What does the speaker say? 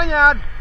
Ganhado.